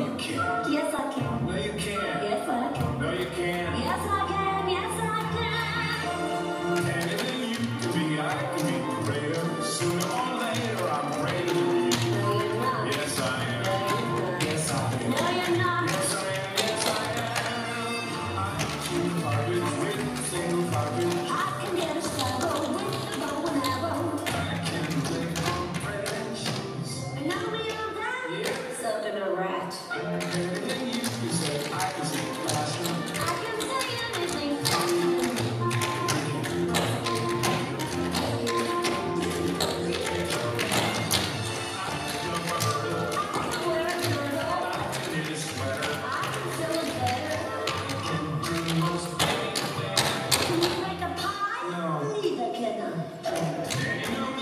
you can't. neither can I.